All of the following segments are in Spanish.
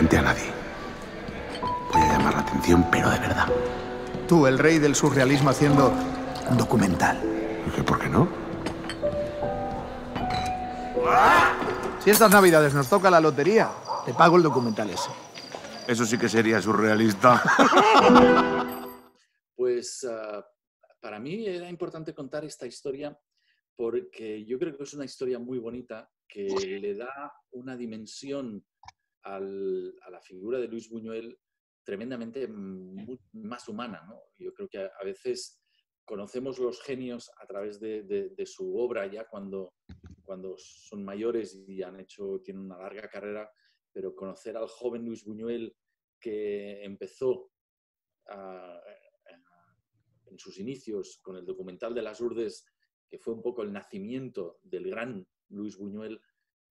frente a nadie. Voy a llamar la atención, pero de verdad. Tú, el rey del surrealismo, haciendo un documental. ¿Y por qué no? Si estas navidades nos toca la lotería, te pago el documental ese. Eso sí que sería surrealista. Pues ah, para mí era importante contar esta historia porque yo creo que es una historia muy bonita que le da una dimensión a la figura de Luis Buñuel tremendamente mu- más humana. ¿no? Yo creo que a, veces conocemos los genios a través de, su obra ya cuando, cuando son mayores y han hecho, tienen una larga carrera, pero conocer al joven Luis Buñuel que empezó en sus inicios con el documental de las Urdes, que fue un poco el nacimiento del gran Luis Buñuel,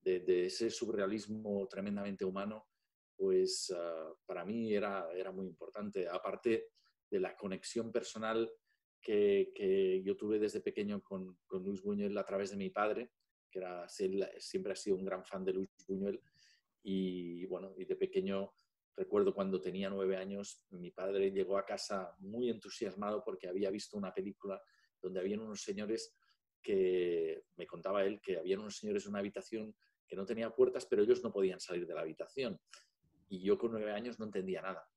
de, ese surrealismo tremendamente humano, pues ah, para mí era, era muy importante. Aparte de la conexión personal que, que yo tuve desde pequeño con, con Luis Buñuel a través de mi padre, que era, siempre ha sido un gran fan de Luis Buñuel. Y bueno, y de pequeño recuerdo cuando tenía nueve años, mi padre llegó a casa muy entusiasmado porque había visto una película donde habían unos señores me contaba él, que habían unos señores en una habitación que no tenía puertas, pero ellos no podían salir de la habitación. Y yo con nueve años no entendía nada.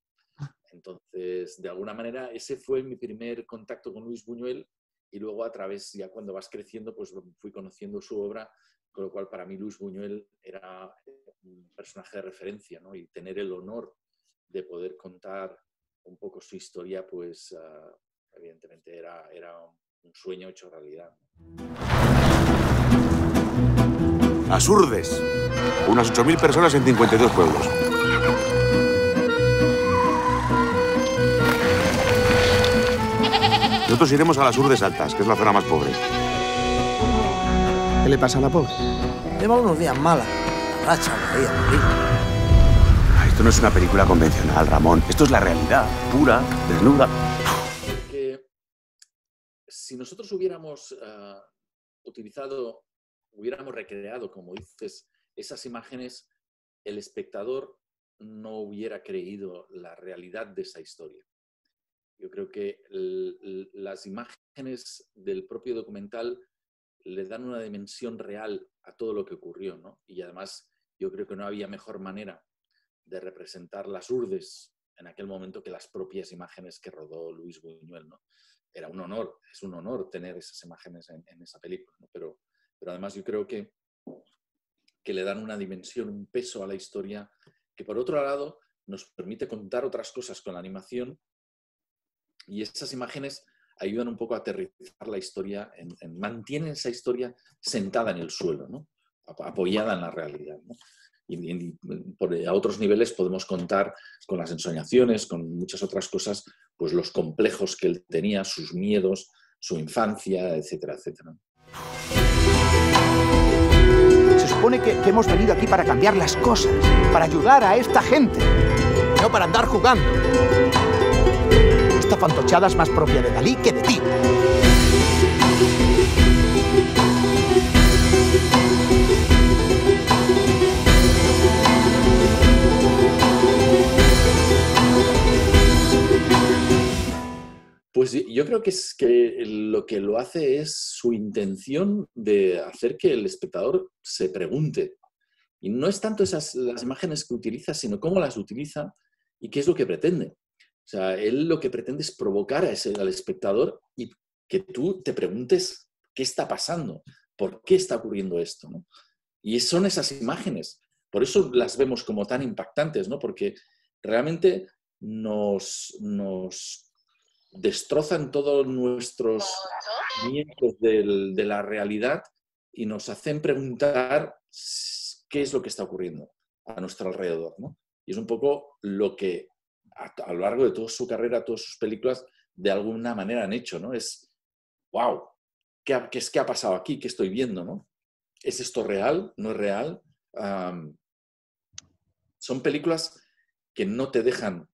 Entonces, de alguna manera, ese fue mi primer contacto con Luis Buñuel y luego a través, ya cuando vas creciendo, pues fui conociendo su obra, con lo cual para mí Luis Buñuel era un personaje de referencia, ¿no? Y tener el honor de poder contar un poco su historia, pues ah, evidentemente era, era un sueño hecho realidad. Asurdes. Unas 8.000 personas en 52 pueblos. Nosotros iremos a las Urdes Altas, que es la zona más pobre. ¿Qué le pasa a la pobre? Lleva unos días malas. La racha, morir. Ah, Esto no es una película convencional, Ramón. Esto es la realidad, pura, desnuda. Si nosotros hubiéramos ah, utilizado, hubiéramos recreado, como dices, esas imágenes, el espectador no hubiera creído la realidad de esa historia. Yo creo que las imágenes del propio documental le dan una dimensión real a todo lo que ocurrió, ¿no? Y además yo creo que no había mejor manera de representar las urdes en aquel momento que las propias imágenes que rodó Luis Buñuel, ¿no? Era un honor, es un honor tener esas imágenes en, esa película, pero, pero además yo creo que, que le dan una dimensión, un peso a la historia que por otro lado nos permite contar otras cosas con la animación y esas imágenes ayudan un poco a aterrizar la historia, en, en- mantienen esa historia sentada en el suelo, ¿no? Ap- apoyada en la realidad. y por, a otros niveles podemos contar con las ensoñaciones, con muchas otras cosas, pues los complejos que él tenía, sus miedos, su infancia, etcétera, etcétera. Se supone que, que hemos venido aquí para cambiar las cosas, para ayudar a esta gente, no para andar jugando. Esta fantochada es más propia de Dalí que de ti. Pues yo creo que es que lo que lo hace es su intención de hacer que el espectador se pregunte. Y no es tanto esas las imágenes que utiliza, sino cómo las utiliza y qué es lo que pretende. O sea, él lo que pretende es provocar a ese, al espectador y que tú te preguntes qué está pasando, por qué está ocurriendo esto. Y son esas imágenes. Por eso las vemos como tan impactantes, ¿no? porque realmente nos, nos destrozan todos nuestros miembros de la realidad y nos hacen preguntar qué es lo que está ocurriendo a nuestro alrededor. ¿no? Y es un poco lo que a, a lo largo de toda su carrera, todas sus películas, de alguna manera han hecho. ¿no? Es, wow, ¿qué, es, ¿qué ha pasado aquí? ¿Qué estoy viendo? ¿no? ¿Es esto real? ¿No es real? Son películas que no te dejan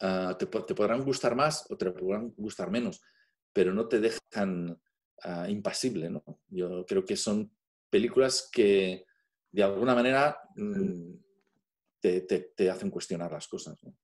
Ah, te, po- te podrán gustar más o te podrán gustar menos, pero no te dejan ah, impasible. ¿no? Yo creo que son películas que de alguna manera mm, te, te, te hacen cuestionar las cosas. ¿no?